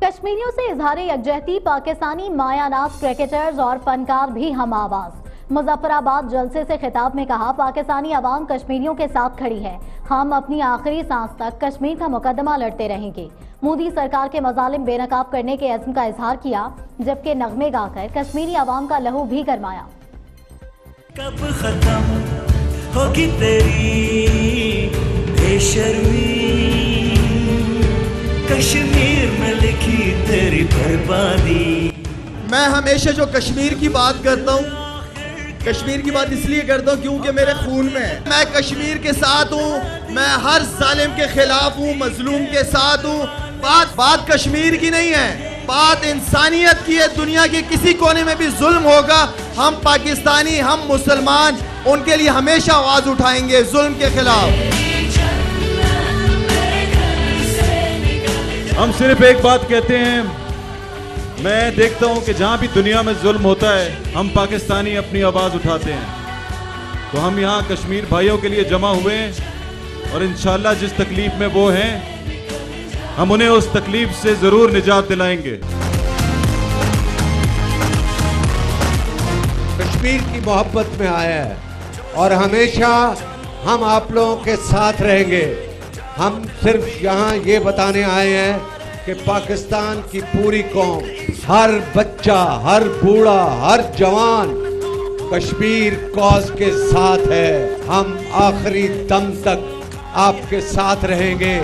کشمیریوں سے اظہار یکجہتی، پاکستانی مایا ناز کرکٹرز اور فنکار بھی ہم آواز۔ مظفر آباد جلسے سے خطاب میں کہا، پاکستانی عوام کشمیریوں کے ساتھ کھڑی ہے۔ ہم اپنی آخری سانس تک کشمیر کا مقدمہ لڑتے رہیں گے۔ مودی سرکار کے مظالم بے نقاب کرنے کے عزم کا اظہار کیا، جبکہ نغمے گا کر کشمیری عوام کا لہو بھی گرمایا۔ کب ختم ہوگی تیری بے شرمی؟ کشمیر میں تیری بربادی۔ میں ہمیشہ جو کشمیر کی بات کرتا ہوں، کشمیر کی بات اس لیے کرتا ہوں کیونکہ میرے خون میں ہے۔ میں کشمیر کے ساتھ ہوں، میں ہر ظالم کے خلاف ہوں، مظلوم کے ساتھ ہوں۔ بات بات کشمیر کی نہیں ہے، بات انسانیت کی ہے۔ دنیا کے کسی کونے میں بھی ظلم ہوگا۔ ہم پاکستانی، ہم مسلمان، ان کے لیے ہمیشہ آواز اٹھائیں گے ظلم کے خلاف۔ ہم صرف ایک بات کہتے ہیں، میں دیکھتا ہوں کہ جہاں بھی دنیا میں ظلم ہوتا ہے، ہم پاکستانی اپنی آواز اٹھاتے ہیں۔ تو ہم یہاں کشمیر بھائیوں کے لیے جمع ہوئے ہیں اور انشاءاللہ جس تکلیف میں وہ ہیں، ہم انہیں اس تکلیف سے ضرور نجات دلائیں گے۔ کشمیر کی محبت میں آیا ہے اور ہمیشہ ہم آپ لوگوں کے ساتھ رہیں گے۔ ہم صرف یہاں یہ بتانے آئے ہیں کہ پاکستان کی پوری قوم، ہر بچہ، ہر بوڑھا، ہر جوان کشمیر کاز کے ساتھ ہے۔ ہم آخری دم تک آپ کے ساتھ رہیں گے۔